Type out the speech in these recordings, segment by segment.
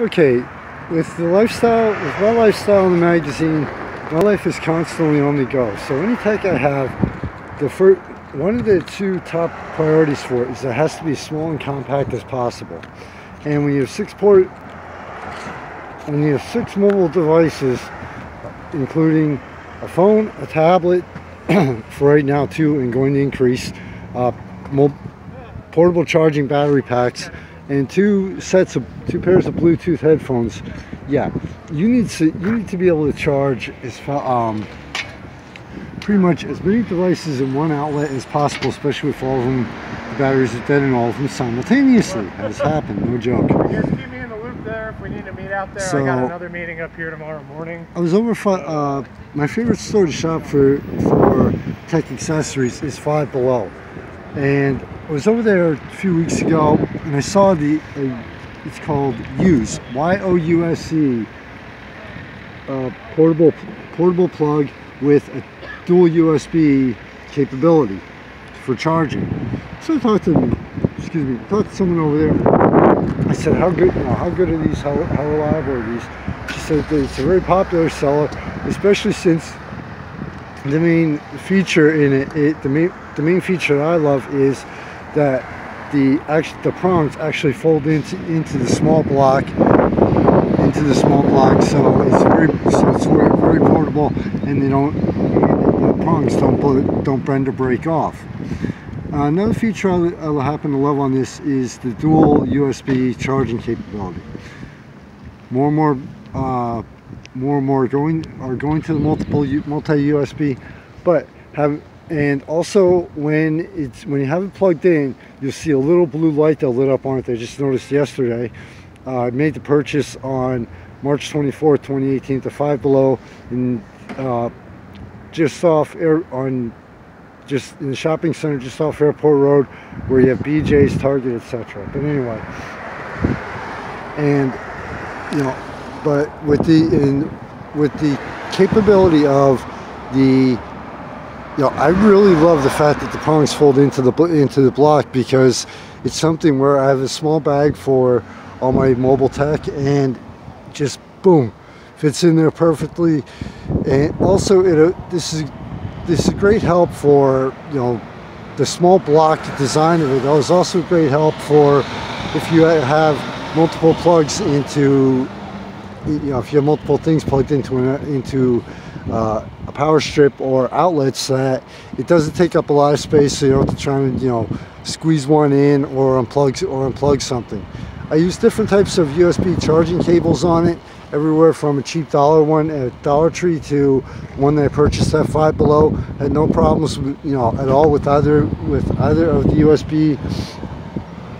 Okay, with the lifestyle, with my lifestyle in the magazine, my life is constantly on the go. So any tech I have, the first, one of the two top priorities for it is it has to be small and compact as possible. And when you have six port, when you have six mobile devices, including a phone, a tablet, for right now too, and going to increase, uh, portable charging battery packs, and two sets of two pairs of Bluetooth headphones. Yeah, you need to you need to be able to charge as far um, pretty much as many devices in one outlet as possible, especially if all of them the batteries are dead and all of them simultaneously. Has happened, no joke. Just keep me in the loop there if we need to meet out there. So, I got another meeting up here tomorrow morning. I was over uh, my favorite store to shop for for tech accessories is Five Below, and I was over there a few weeks ago and I saw the, uh, it's called Youse, Y-O-U-S-E, uh, portable, portable plug with a dual USB capability for charging. So I talked to, excuse me, talked to someone over there. I said, how good, you know, how good are these, how, how reliable are these? She said it's a very popular seller, especially since the main feature in it, it the main the main feature that I love is that the actually the prongs actually fold into into the small block into the small block so it's very so it's very, very portable and they don't the prongs don't don't bend or break off. Uh, another feature I, I happen to love on this is the dual USB charging capability. More and more uh, more and more going are going to the multiple multi USB but have and also when it's when you have it plugged in you'll see a little blue light that lit up on it I just noticed yesterday. Uh, I made the purchase on March 24 2018 to Five Below and uh, just off air on just in the shopping center just off airport road where you have BJ's Target etc but anyway. And you know but with the in with the capability of the you know, I really love the fact that the prongs fold into the into the block because it's something where I have a small bag for all my mobile tech and just boom fits in there perfectly. And also it uh, this is this is great help for you know the small block design of it. That was also great help for if you have multiple plugs into you know if you have multiple things plugged into an, into uh, a power strip or outlets that it doesn't take up a lot of space so you don't have to try and you know squeeze one in or unplug or unplug something. I use different types of USB charging cables on it everywhere from a cheap dollar one at Dollar Tree to one that I purchased at Five Below. Had no problems you know at all with either with either of the USB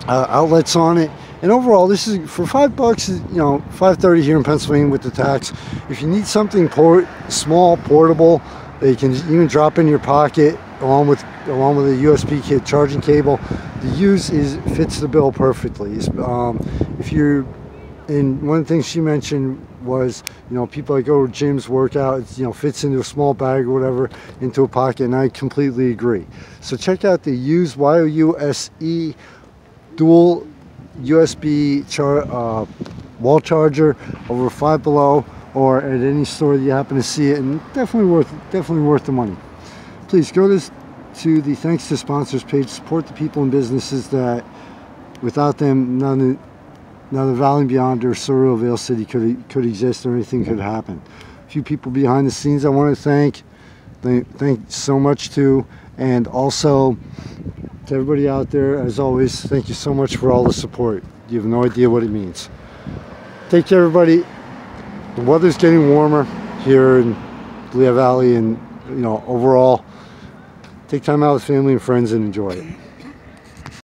uh, outlets on it and overall, this is for five bucks, you know, 530 here in Pennsylvania with the tax. If you need something port, small, portable, that you can even drop in your pocket along with along with a USB kit charging cable, the Youse is fits the bill perfectly. Um, if you're and one of the things she mentioned was, you know, people that go to gyms, work out, you know, fits into a small bag or whatever, into a pocket, and I completely agree. So check out the Youse Y-O-U-S-E dual USB char uh, wall charger over Five Below or at any store that you happen to see it, and definitely worth definitely worth the money. Please go to to the thanks to sponsors page. Support the people and businesses that without them none of the Valley Beyond or Surreal Vale City could could exist or anything could happen. A few people behind the scenes I want to thank. Thank, thank so much to, and also to everybody out there, as always, thank you so much for all the support. You have no idea what it means. Take care, everybody. The weather's getting warmer here in Lehigh Valley, and you know, overall, take time out with family and friends and enjoy it.